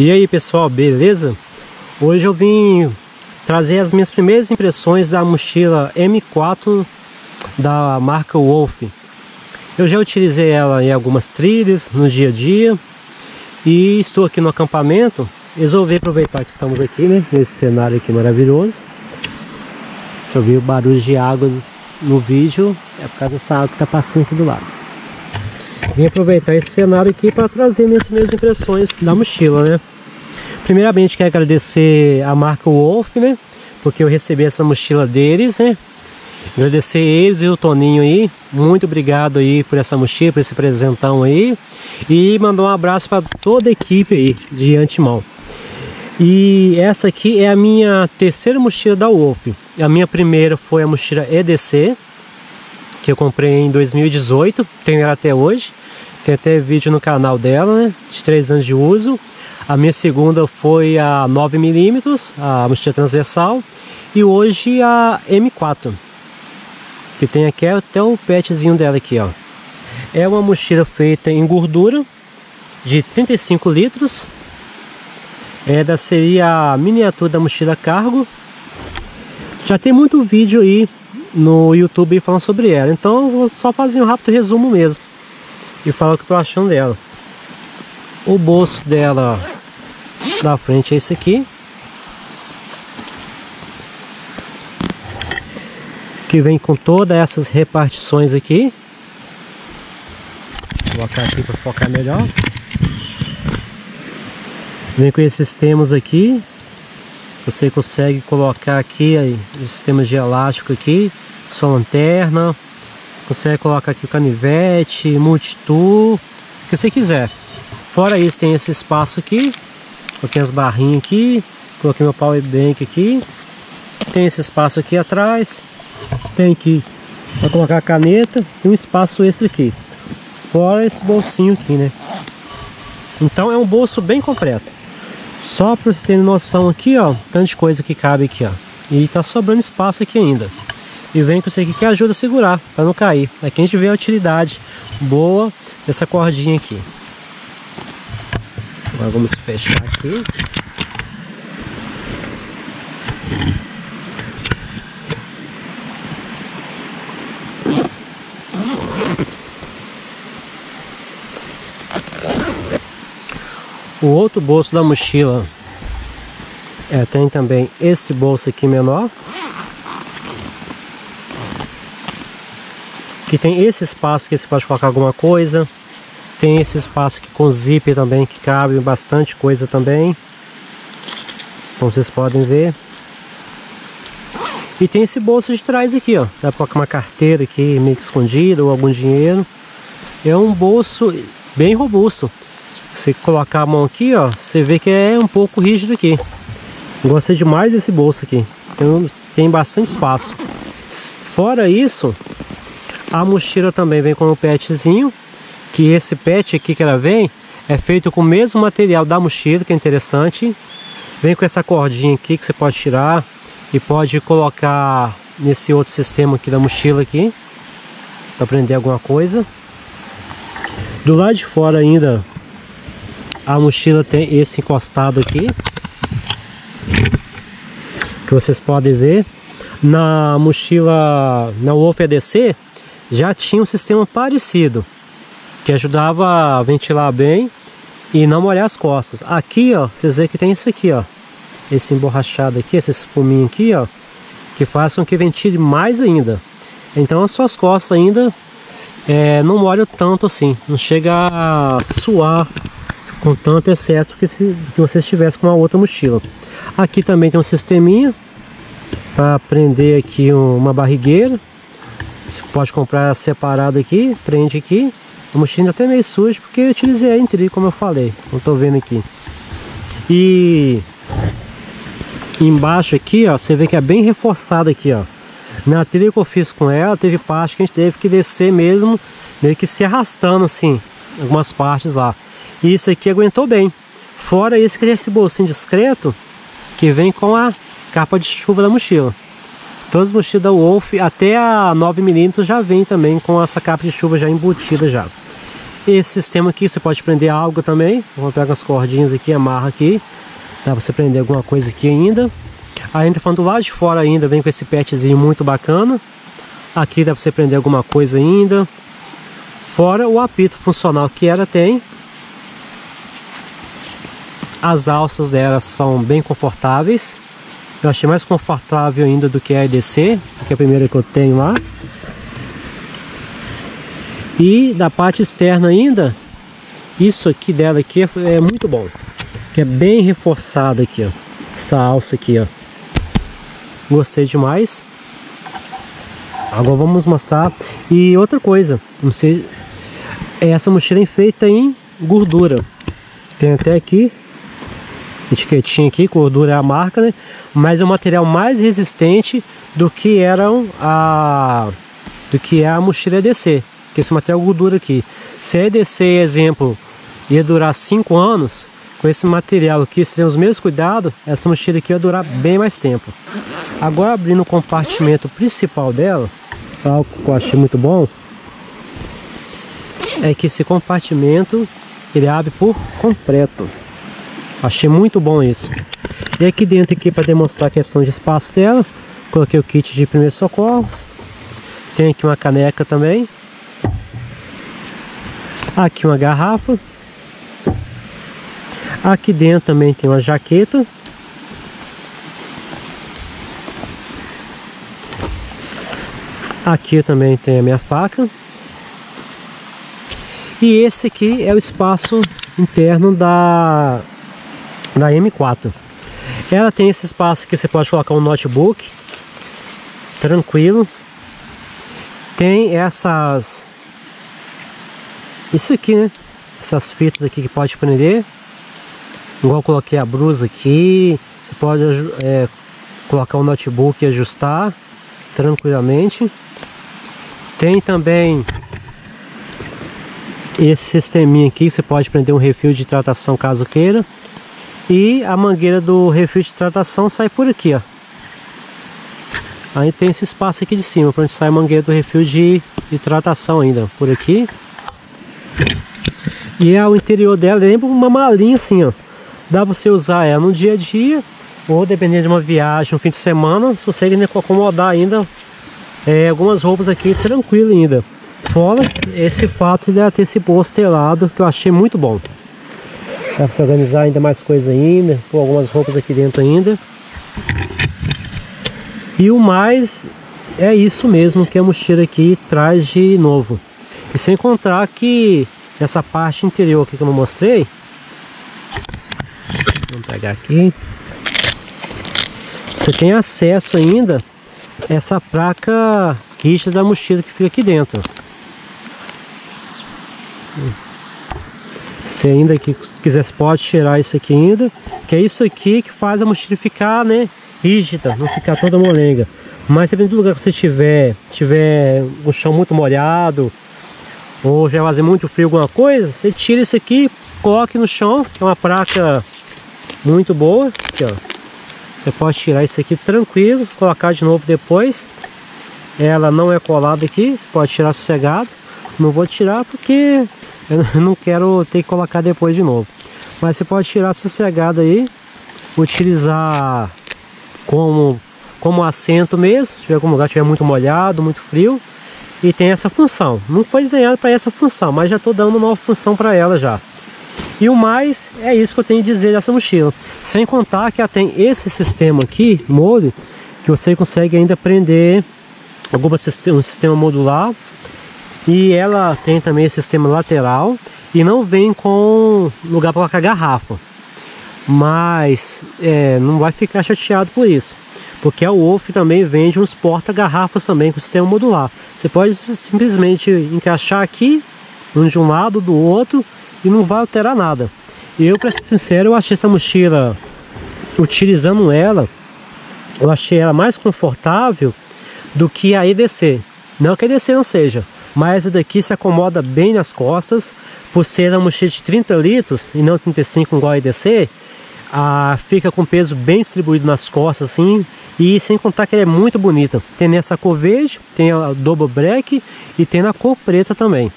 E aí pessoal, beleza? Hoje eu vim trazer as minhas primeiras impressões da mochila M4 da marca Wolf. Eu já utilizei ela em algumas trilhas, no dia a dia e estou aqui no acampamento. Resolvi aproveitar que estamos aqui, né? Nesse cenário aqui maravilhoso. Se ouvir o barulho de água no vídeo, é por causa dessa água que está passando aqui do lado. Vim aproveitar esse cenário aqui para trazer minhas primeiras impressões da mochila, né? Primeiramente quero agradecer a marca Wolf, né? Porque eu recebi essa mochila deles, né? Agradecer eles e o Toninho aí. Muito obrigado aí por essa mochila, por esse presentão aí. E mandar um abraço para toda a equipe aí de antemão. E essa aqui é a minha terceira mochila da Wolf. A minha primeira foi a mochila EDC, que eu comprei em 2018, tenho ela até hoje. Tem até vídeo no canal dela, né? De 3 anos de uso. A minha segunda foi a 9mm, a mochila transversal. E hoje a M4. Que tem aqui até o petzinho dela aqui, ó. É uma mochila feita em gordura de 35 litros. Essa seria a miniatura da mochila cargo. Já tem muito vídeo aí no YouTube falando sobre ela. Então eu vou só fazer um rápido resumo mesmo e falar o que eu tô achando dela. O bolso dela da frente é esse aqui. Que vem com todas essas repartições aqui. Vou colocar aqui para focar melhor. Vem com esses sistemas aqui. Você consegue colocar aqui aí, os sistemas de elástico aqui. Sua lanterna. Consegue colocar aqui o canivete, multitool, o que você quiser. Fora isso tem esse espaço aqui. Coloquei as barrinhas aqui. Coloquei meu power bank aqui. Tem esse espaço aqui atrás. Tem aqui para colocar a caneta e um espaço extra aqui. Fora esse bolsinho aqui, né? Então é um bolso bem completo. Só para vocês terem noção aqui, ó, tanto de coisa que cabe aqui, ó. E tá sobrando espaço aqui ainda e vem com isso aqui que ajuda a segurar para não cair. Aqui a gente vê a utilidade boa dessa cordinha aqui. Agora vamos fechar aqui. O outro bolso da mochila é, tem também esse bolso aqui menor que tem esse espaço que você pode colocar alguma coisa tem esse espaço aqui com zíper também que cabe bastante coisa também como vocês podem ver. E tem esse bolso de trás aqui ó. Dá pra colocar uma carteira aqui meio que escondida ou algum dinheiro. É um bolso bem robusto. Você colocar a mão aqui ó você vê que é um pouco rígido aqui. Gostei demais desse bolso aqui. Tem, tem bastante espaço. Fora isso a mochila também vem com um petzinho, que esse pet aqui que ela vem é feito com o mesmo material da mochila, que é interessante. Vem com essa cordinha aqui que você pode tirar e pode colocar nesse outro sistema aqui da mochila aqui para prender alguma coisa. Do lado de fora ainda a mochila tem esse encostado aqui que vocês podem ver. Na mochila na Wolf EDC já tinha um sistema parecido que ajudava a ventilar bem e não molhar as costas. Aqui, ó, vocês veem que tem isso aqui, ó, esse emborrachado aqui, esse espuminho aqui, ó, que faz com que ventile mais ainda. Então as suas costas ainda é, não molham tanto assim, não chega a suar com tanto excesso que se que você estivesse com uma outra mochila. Aqui também tem um sisteminha para prender aqui uma barrigueira você pode comprar separado aqui, prende aqui. A mochila até meio suja porque eu utilizei a entre, como eu falei. Não tô vendo aqui. E embaixo aqui, ó, você vê que é bem reforçado aqui, ó. Na trilha que eu fiz com ela, teve parte que a gente teve que descer mesmo, meio que se arrastando assim, algumas partes lá. E isso aqui aguentou bem. Fora isso que tem esse bolsinho discreto, que vem com a capa de chuva da mochila. Todas as mochilas da Wolf, até a 9mm já vem também com essa capa de chuva já embutida já. Esse sistema aqui você pode prender algo também. Vou pegar as cordinhas aqui, amarra aqui. Dá pra você prender alguma coisa aqui ainda. Ainda falando do lado de fora ainda, vem com esse petzinho muito bacana. Aqui dá pra você prender alguma coisa ainda. Fora o apito funcional que ela tem. As alças delas são bem confortáveis. Eu achei mais confortável ainda do que a EDC, que é a primeira que eu tenho lá. E da parte externa ainda, isso aqui dela aqui é, muito bom. Que é bem reforçado aqui, ó. Essa alça aqui, ó. Gostei demais. Agora vamos mostrar. E outra coisa, não sei, essa mochila é feita em gordura. Tem até aqui etiquetinha aqui, gordura é a marca, né? Mas é um material mais resistente do que eram a do que é a mochila EDC que esse material gordura aqui. Se a EDC, exemplo, ia durar 5 anos, com esse material aqui, se tem os mesmos cuidados, essa mochila aqui vai durar bem mais tempo. Agora abrindo o compartimento principal dela, algo que eu achei muito bom, é que esse compartimento ele abre por completo. Achei muito bom isso. E aqui dentro aqui para demonstrar a questão de espaço dela, coloquei o kit de primeiros socorros. Tem aqui uma caneca também. Aqui uma garrafa. Aqui dentro também tem uma jaqueta. Aqui também tem a minha faca. E esse aqui é o espaço interno da, da M4. Ela tem esse espaço que você pode colocar um notebook. Tranquilo. Tem essas isso aqui, né? Essas fitas aqui que pode prender. Igual coloquei a brusa aqui. Você pode é, colocar o notebook e ajustar tranquilamente. Tem também esse sisteminha aqui, você pode prender um refil de tratação caso queira. E a mangueira do refil de tratação sai por aqui, ó. Aí tem esse espaço aqui de cima, para onde sai a mangueira do refil de, de tratação ainda, por aqui. E é o interior dela lembra uma malinha assim, ó. Dá pra você usar ela no dia a dia, ou dependendo de uma viagem, um fim de semana, você consegue acomodar ainda é, algumas roupas aqui tranquilo ainda. Fora esse fato de ela ter esse bolso telado, que eu achei muito bom. Dá pra você organizar ainda mais coisa ainda, pôr algumas roupas aqui dentro ainda. E o mais é isso mesmo que a mochila aqui traz de novo. E sem contar que essa parte interior aqui que eu não mostrei. Vamos pegar aqui. Você tem acesso ainda a essa placa rígida da mochila que fica aqui dentro. Se ainda que quiser pode tirar isso aqui ainda, que é isso aqui que faz a mochila ficar, né, rígida, não ficar toda molenga. Mas dependendo do lugar que você tiver, tiver o chão muito molhado, ou já fazer muito frio alguma coisa, você tira isso aqui, coloque no chão, que é uma placa muito boa, aqui ó. Você pode tirar isso aqui tranquilo, colocar de novo depois. Ela não é colada aqui, você pode tirar sossegado. Não vou tirar porque eu não quero ter que colocar depois de novo. Mas você pode tirar sossegado aí, utilizar como, como assento mesmo, se tiver algum lugar estiver muito molhado, muito frio e tem essa função. Não foi desenhado para essa função, mas já estou dando uma nova função para ela já. E o mais é isso que eu tenho a dizer dessa mochila. Sem contar que ela tem esse sistema aqui, molho, que você consegue ainda prender algum um sistema modular. E ela tem também esse sistema lateral e não vem com lugar para colocar garrafa. Mas é, não vai ficar chateado por isso. Porque a Wolf também vende uns porta-garrafas também com sistema modular. Você pode simplesmente encaixar aqui, um de um lado, do outro, e não vai alterar nada. Eu, para ser sincero, eu achei essa mochila, utilizando ela, eu achei ela mais confortável do que a EDC. Não que a EDC não seja, mas essa daqui se acomoda bem nas costas, por ser uma mochila de 30 litros e não 35 igual a EDC, a, fica com peso bem distribuído nas costas assim e sem contar que ela é muito bonita tem nessa cor verde tem a double black e tem na cor preta também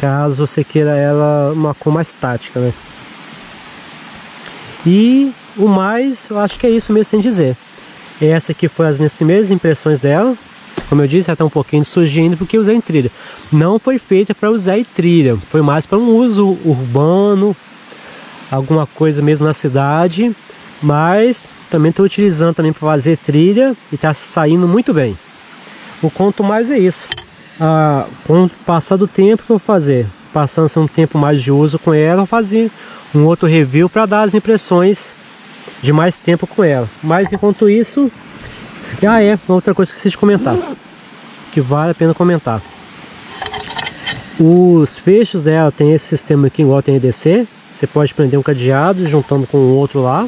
caso você queira ela uma cor mais tática, né? E o mais, eu acho que é isso mesmo sem dizer. Essa aqui foi as minhas primeiras impressões dela. Como eu disse, ela está um pouquinho surgindo porque usei em trilha. Não foi feita para usar em trilha, foi mais para um uso urbano, alguma coisa mesmo na cidade, mas também estou utilizando também para fazer trilha e está saindo muito bem. O conto mais é isso. Ah, com o passar do tempo que eu vou fazer, passando um tempo mais de uso com ela, vou fazer um outro review para dar as impressões de mais tempo com ela. Mas enquanto isso, ah é, outra coisa que esqueci de comentar, que vale a pena comentar. Os fechos dela tem esse sistema aqui igual tem EDC, você pode prender um cadeado juntando com o outro lá.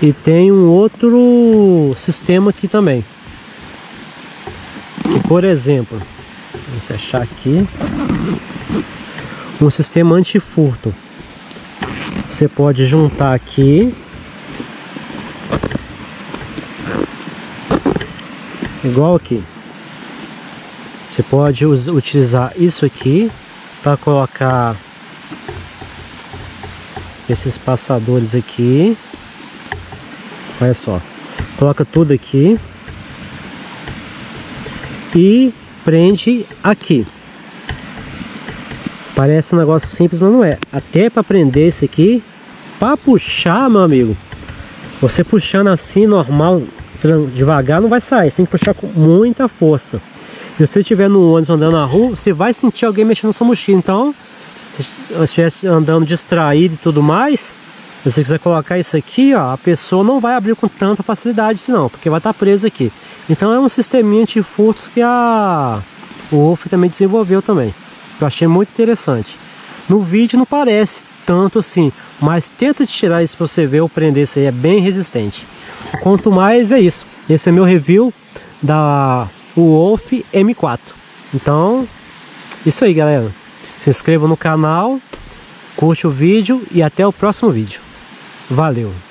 E tem um outro sistema aqui também. Que, por exemplo, vou fechar aqui. Um sistema anti-furto. Você pode juntar aqui. Igual aqui. Você pode utilizar isso aqui para colocar esses passadores aqui. Olha só. Coloca tudo aqui. E prende aqui. Parece um negócio simples, mas não é. Até para prender esse aqui, para puxar, meu amigo, você puxando assim, normal, devagar, não vai sair. Você tem que puxar com muita força. Se você estiver no ônibus andando na rua, você vai sentir alguém mexendo na sua mochila. Então, se estivesse andando distraído e tudo mais, se você quiser colocar isso aqui, ó, a pessoa não vai abrir com tanta facilidade senão, porque vai estar tá presa aqui. Então é um sisteminha furtos que a o Wolf também desenvolveu também. Eu achei muito interessante. No vídeo não parece tanto assim, mas tenta tirar isso para você ver ou prender isso aí, é bem resistente. Quanto mais é isso. Esse é meu review da Wolf M4. Então, isso aí galera. Se inscreva no canal, curte o vídeo e até o próximo vídeo. Valeu!